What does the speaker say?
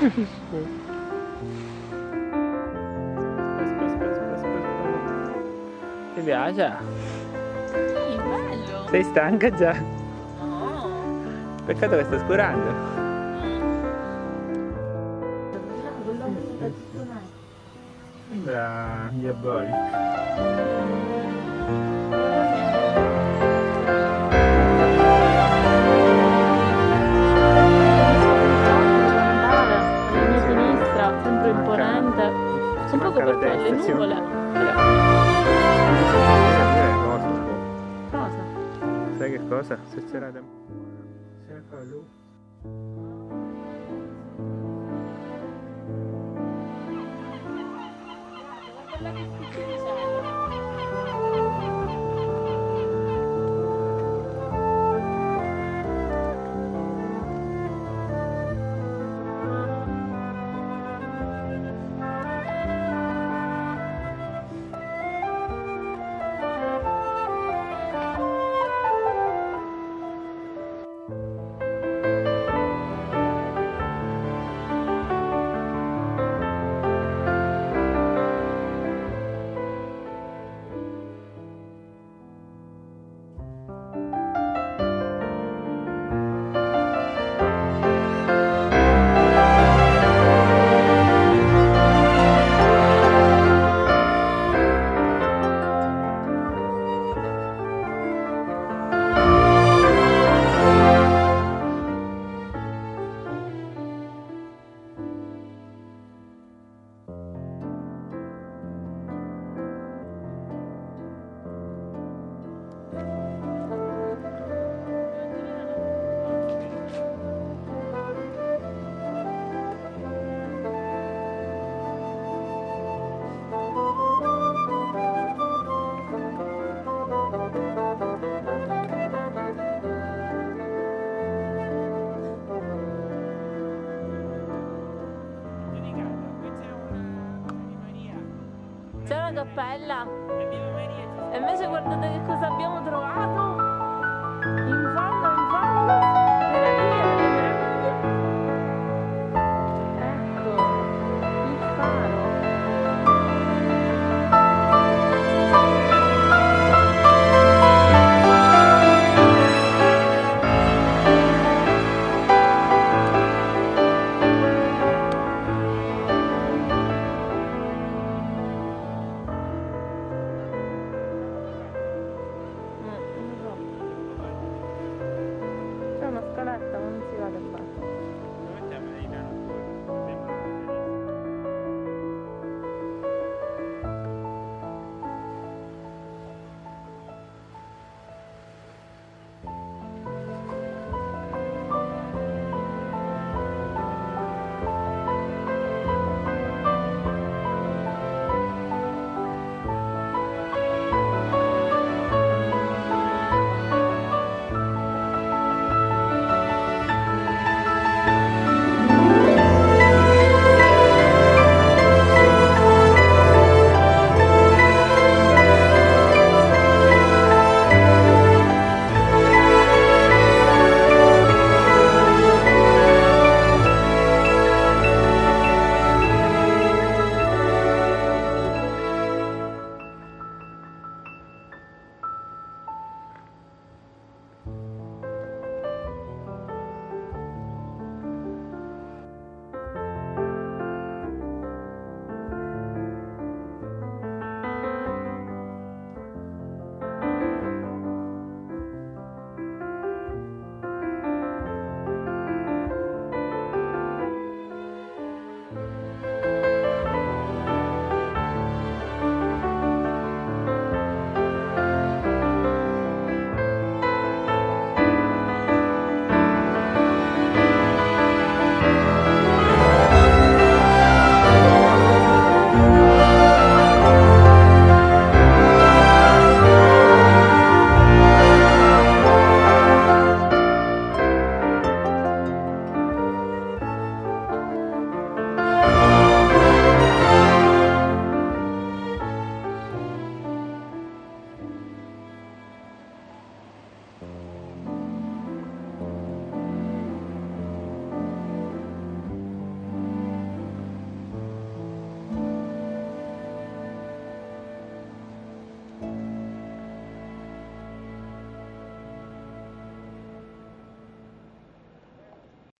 Ti piace? Sì, bello. Sei stanca già? No. Peccato che sta scurando. Sembra diabolico. Imponente. Un manca coperto dalle testa, ci nuvole. Cosa? Cosa? Sai che cosa? Se c'era da... C'era C'è una cappella. E invece guardate che cosa abbiamo trovato. In